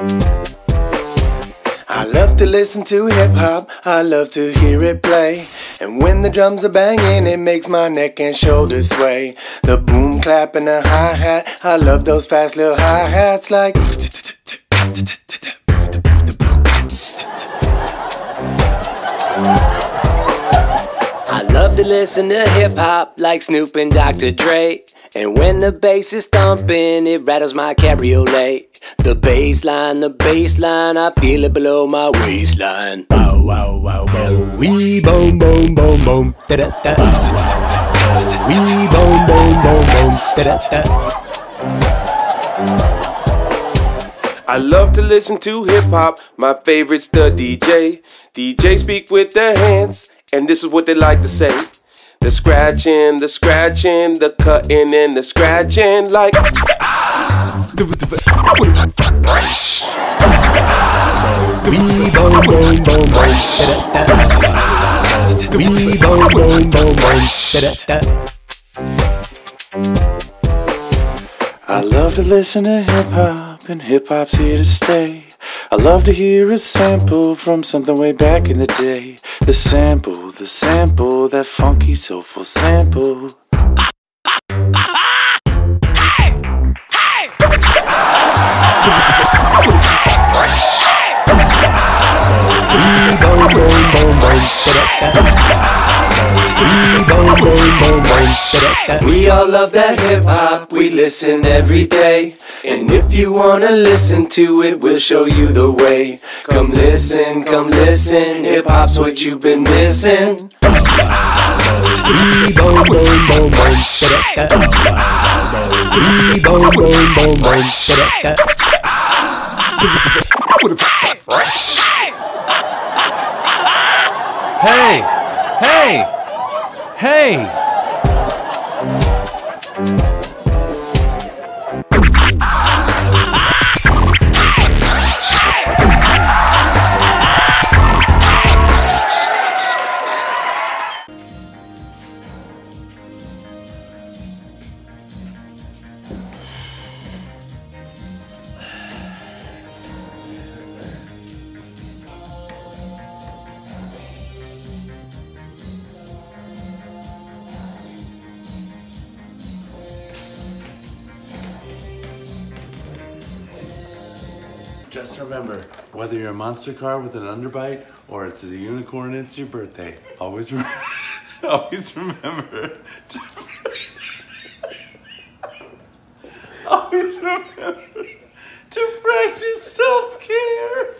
I love to listen to hip hop, I love to hear it play. And when the drums are banging, it makes my neck and shoulders sway. The boom clap and the hi hat, I love those fast little hi hats like. Love to listen to hip hop like Snoop and Dr. Dre. And when the bass is thumping, it rattles my cabriolet. The bass line, the bass line, I feel it below my waistline. Bow, wow, wow, wow. Wee, boom, boom, boom, boom. Da da da. Bow, wow, wow. Wee, boom, boom, boom, boom. Da da da. I love to listen to hip hop. My favorite's the DJ. DJ speak with their hands, and this is what they like to say. The scratching, the scratching, the cutting and the scratching, like. I love to listen to hip hop, and hip hop's here to stay. I love to hear a sample from something way back in the day. The sample, the sample, that funky soulful sample. Boom boom. We all love that hip hop, we listen every day. And if you wanna listen to it, we'll show you the way. Come listen, come listen, hip hop's what you've been missing. Boom boom boom boom. Boom boom boom boom. Hey! Hey! Hey! Thank you. Just remember, whether you're a monster car with an underbite or it's a unicorn, it's your birthday. Always, always remember. always remember to practice self-care.